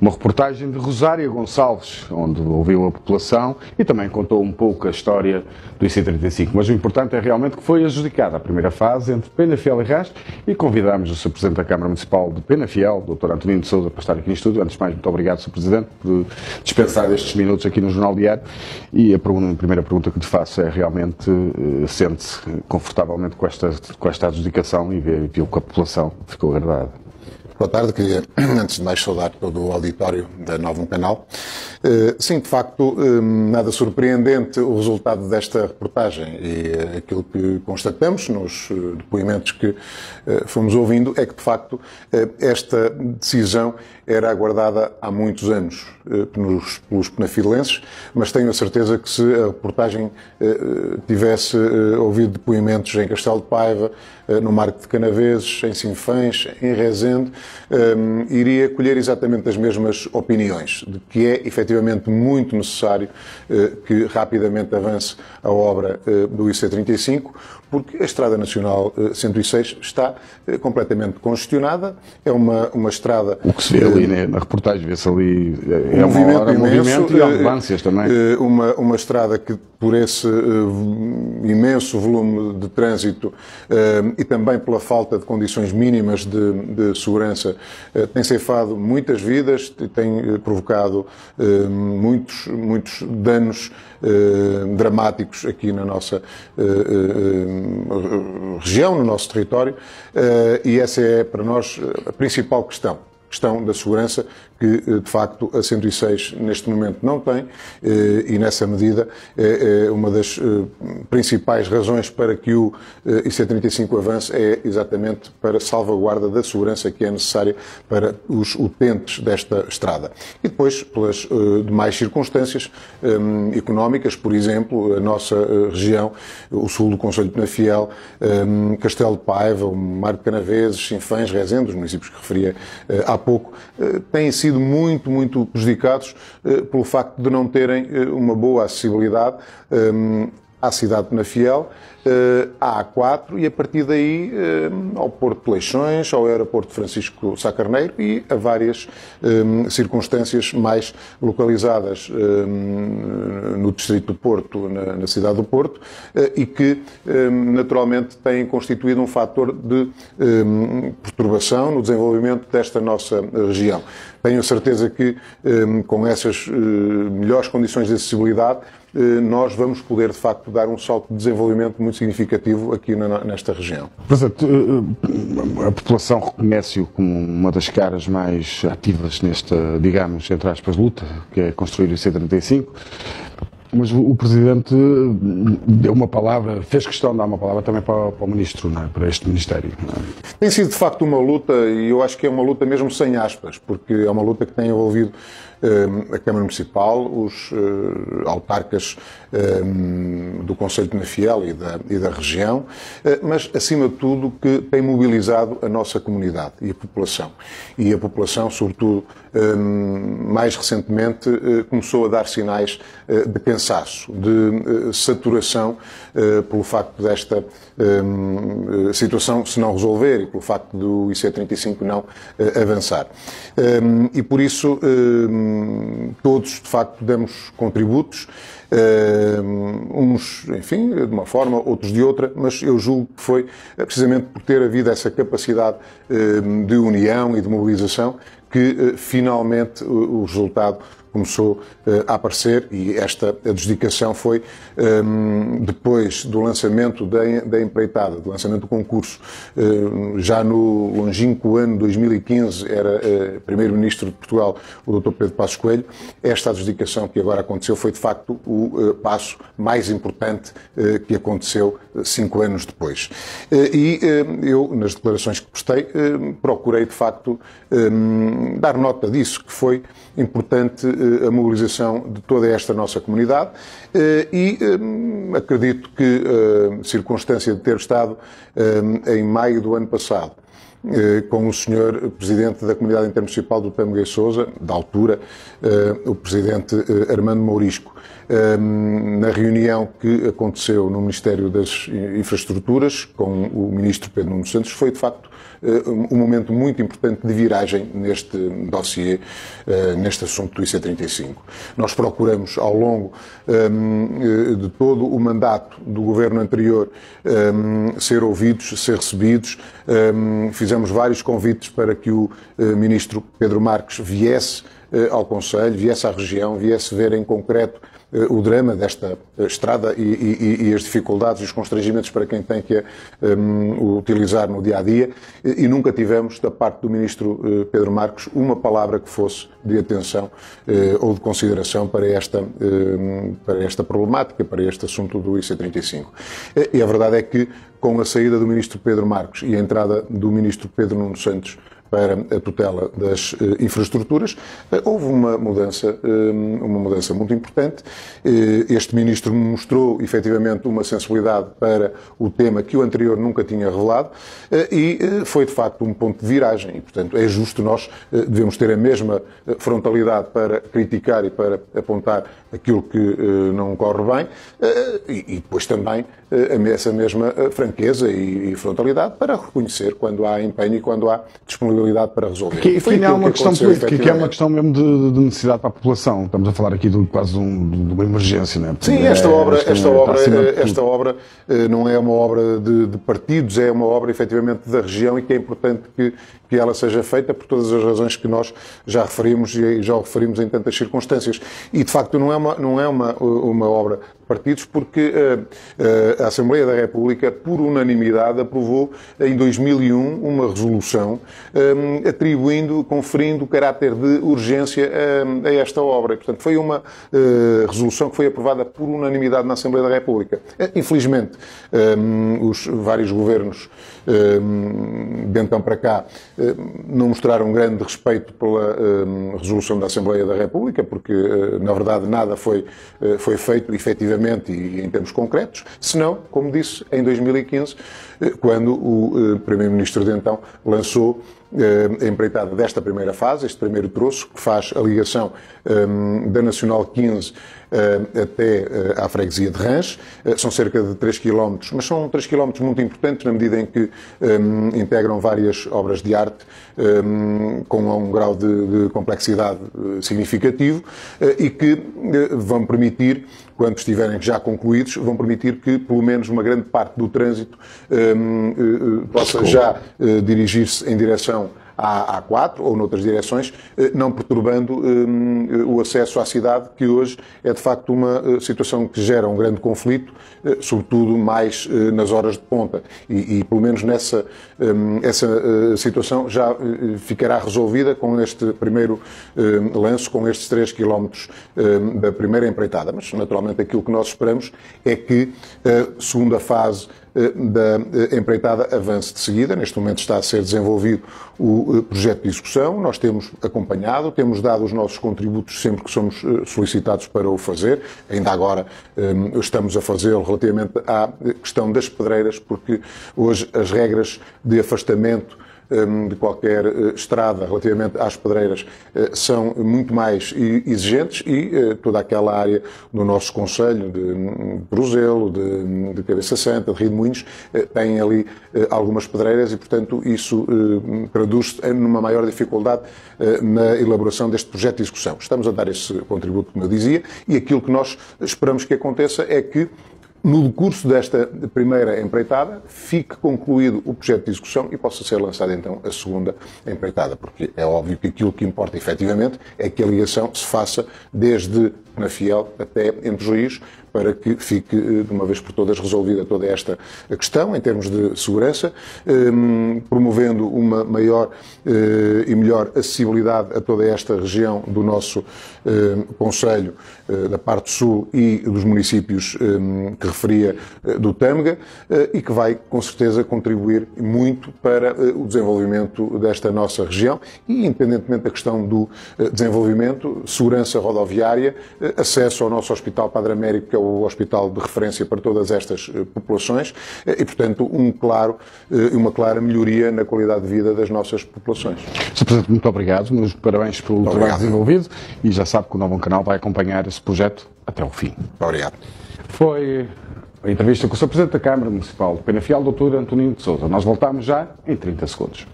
Uma reportagem de Rosária Gonçalves, onde ouviu a população e também contou um pouco a história do IC35. Mas o importante é realmente que foi adjudicada a primeira fase entre Penafiel e Rás e convidámos o Sr. Presidente da Câmara Municipal de Penafiel, Dr. Antonino de Souza, para estar aqui no estúdio. Antes de mais, muito obrigado, Sr. Presidente, por dispensar estes minutos aqui no Jornal Diário. E a, pergunta, a primeira pergunta que lhe faço é realmente, uh, sente-se confortavelmente com esta, com esta adjudicação e viu que a população ficou agradada? Boa tarde, queria antes de mais saudar todo o auditório da Nova um Canal. Eh, sim, de facto, eh, nada surpreendente o resultado desta reportagem. E eh, aquilo que constatamos nos depoimentos que fomos ouvindo é que, de facto, esta decisão era aguardada há muitos anos pelos, penafilenses, mas tenho a certeza que se a reportagem tivesse ouvido depoimentos em Castelo de Paiva, no Marco de Canaveses, em Sinfãs, em Rezende, iria colher exatamente as mesmas opiniões, de que é efetivamente muito necessário que rapidamente avance a obra do IC35, porque a Estrada Nacional 106 está completamente congestionada, é uma, uma estrada... O que se vê ali né, na reportagem, vê-se ali é um uma hora imenso, movimento e ambulâncias também. Uma, uma estrada que, por esse imenso volume de trânsito e também pela falta de condições mínimas de, de segurança, tem ceifado muitas vidas, tem provocado muitos, muitos danos dramáticos aqui na nossa região, no nosso território, e essa é para nós a principal questão questão da segurança que, eh, de facto, a 106 neste momento não tem eh, e, nessa medida, é uma das principais razões para que o IC35 avance é exatamente para salvaguarda da segurança que é necessária para os utentes desta estrada. E depois, pelas demais circunstâncias económicas, por exemplo, a nossa região, o sul do Conselho de Penafiel, Castelo de Paiva, o Mar de Canaveses, Sinfãs, Rezende, os municípios que referia há pouco, têm sido sido muito, muito prejudicados eh, pelo facto de não terem eh, uma boa acessibilidade ehm, à cidade de Nafiel, eh, à A4 e a partir daí ao Porto de Leixões, ao aeroporto Francisco Sá Carneiro e a várias ehm, circunstâncias mais localizadas no distrito do Porto, na, cidade do Porto, e que naturalmente têm constituído um fator de perturbação no desenvolvimento desta nossa região. Tenho certeza que com essas eh, melhores condições de acessibilidade eh, nós vamos poder, de facto, dar um salto de desenvolvimento muito significativo aqui nesta região. Presidente, eh, a população reconhece-o como uma das caras mais ativas nesta, digamos, entre aspas, luta, que é construir o C-35. Mas o, Presidente deu uma palavra, fez questão de dar uma palavra também para, para o Ministro, é? para este Ministério. É? Tem sido de facto uma luta, e eu acho que é uma luta mesmo sem aspas, porque é uma luta que tem envolvido eh, a Câmara Municipal, os eh, autarcas eh, do Conselho de Nafiel e da, e da região, mas, acima de tudo, que tem mobilizado a nossa comunidade e a população. E a população, sobretudo, mais recentemente, começou a dar sinais de cansaço, de saturação pelo facto desta situação se não resolver e pelo facto do IC35 não avançar. E por isso todos, de facto, demos contributos, uns, enfim, de uma forma, outros de outra, mas eu julgo que foi precisamente por ter havido essa capacidade de união e de mobilização que eh, finalmente o resultado começou uh, a aparecer e esta adjudicação foi ehm, depois do lançamento da, da empreitada, do lançamento do concurso, uh, já no longínquo ano 2015, era uh, Primeiro-Ministro de Portugal, o Dr. Pedro Passos Coelho. Esta adjudicação que agora aconteceu foi, de facto, o passo mais importante que aconteceu cinco anos depois. e eu, nas declarações que prestei, procurei, de facto, um, dar nota disso, que foi importante a mobilização de toda esta nossa comunidade eh, e eh, acredito que a eh, circunstância de ter estado em maio do ano passado com o senhor Presidente da Comunidade Intermunicipal do Tâmega e Souza, da altura, o Presidente Armando Mourisco. Na reunião que aconteceu no Ministério das Infraestruturas com o Ministro Pedro Nuno Santos, foi de facto eh, um momento muito importante de viragem neste dossiê, eh, neste assunto do IC35. Nós procuramos, ao longo eh, de todo o mandato do governo anterior, ser ouvidos, ser recebidos. Fizemos vários convites para que o ministro Pedro Marques viesse ao Conselho, viesse à região, viesse ver em concreto eh, o drama desta eh, estrada e, e, e, as dificuldades e os constrangimentos para quem tem que a um, utilizar no dia a dia. E, nunca tivemos, da parte do Ministro Pedro Marcos, uma palavra que fosse de atenção ou de consideração para esta, uh, para esta problemática, para este assunto do IC35. E a verdade é que, com a saída do Ministro Pedro Marcos e a entrada do Ministro Pedro Nuno Santos para a tutela das uh, infraestruturas. Uh, houve uma mudança, uh, uma mudança muito importante. este ministro mostrou efetivamente uma sensibilidade para o tema que o anterior nunca tinha revelado e foi de facto um ponto de viragem. E, portanto, é justo nós devemos ter a mesma frontalidade para criticar e para apontar aquilo que não corre bem e, depois também essa mesma franqueza e frontalidade para reconhecer quando há empenho e quando há disponibilidade para resolver. Que, afinal, é uma questão política, que é uma questão mesmo de, de, necessidade para a população. Estamos a falar aqui de quase um, de uma emergência, não é? Sim, esta é, obra, esta, obra, esta obra eh, não é uma obra de, de, partidos, é uma obra efetivamente da região e que é importante que, que ela seja feita por todas as razões que nós já referimos e já referimos em tantas circunstâncias. E, de facto, não é uma, não é uma, uma obra partidos, porque uh, uh, a Assembleia da República, por unanimidade, aprovou em 2001 uma resolução um, eh, atribuindo, conferindo caráter de urgência a esta obra. E, portanto, foi uma uh, resolução que foi aprovada por unanimidade na Assembleia da República. Infelizmente, um, os vários governos de então para cá não mostraram grande respeito pela resolução da Assembleia da República, porque, na verdade, nada foi, foi feito efetivamente e em termos concretos, senão, como disse, em 2015, eh, quando o eh, Primeiro-Ministro de então lançou eh, empreitada desta primeira fase, este primeiro troço, que faz a ligação da Nacional 15 até à freguesia de Rãs. São cerca de 3 km, mas são 3 km muito importantes na medida em que integram várias obras de arte com um grau de, de complexidade significativo e que vão permitir quando estiverem já concluídos, vão permitir que, pelo menos, uma grande parte do trânsito um, uh, uh, possa já uh, dirigir-se em direção à A4 ou noutras direções, eh, não perturbando eh, o acesso à cidade, que hoje é de facto uma eh, situação que gera um grande conflito, sobretudo mais nas horas de ponta. E, e pelo menos nessa essa situação já ficará resolvida com este primeiro lance, com estes 3 km da primeira empreitada. Mas, naturalmente, aquilo que nós esperamos é que a segunda fase da eh, empreitada avance de seguida. Neste momento está a ser desenvolvido o eh, projeto de execução. Nós temos acompanhado, temos dado os nossos contributos sempre que somos solicitados para o fazer. Ainda agora estamos a fazê-lo relativamente à questão das pedreiras, porque hoje as regras de afastamento de qualquer eh, estrada relativamente às pedreiras eh, são muito mais exigentes e eh, toda aquela área do nosso Conselho de Bruzelo, de, de Cabeça Santa, de Rio de Moinhos, tem ali algumas pedreiras e, portanto, isso traduz-se numa maior dificuldade na elaboração deste projeto de execução. Estamos a dar esse contributo, como eu dizia, e aquilo que nós esperamos que aconteça é que no decurso desta primeira empreitada, fique concluído o projeto de execução e possa ser lançada então a segunda empreitada, porque é óbvio que aquilo que importa efetivamente é que a ligação se faça desde na Fiel até entre Juiz, para que fique eh, de uma vez por todas resolvida toda esta questão em termos de segurança, ehm, promovendo uma maior eh, e melhor acessibilidade a toda esta região do nosso ehm, Conselho, eh, da parte sul e dos municípios ehm, que referia do Tâmega e que vai com certeza contribuir muito para o desenvolvimento desta nossa região e, independentemente da questão do desenvolvimento, segurança rodoviária acesso ao nosso Hospital Padre Américo, que é o hospital de referência para todas estas populações, e, portanto, um claro, uma clara melhoria na qualidade de vida das nossas populações. Sr. Presidente, muito obrigado, meus parabéns pelo obrigado. trabalho desenvolvido e já sabe que o Novo Canal vai acompanhar esse projeto até o fim. Obrigado. Foi a entrevista com o Sr. Presidente da Câmara Municipal de Penafiel, Dr. Antonino de Souza. Nós voltamos já em 30 segundos.